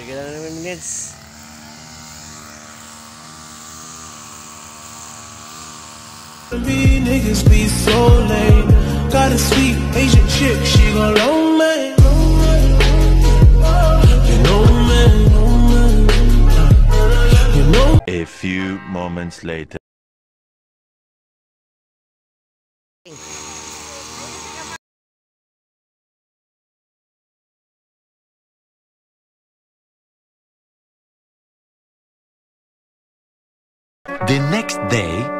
Bigyan lang naman minutes. Be niggas be so lame. Got a sweet Asian chick, she gon' loan me. You know me, know me. You know A few moments later. The next day,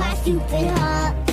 My stupid heart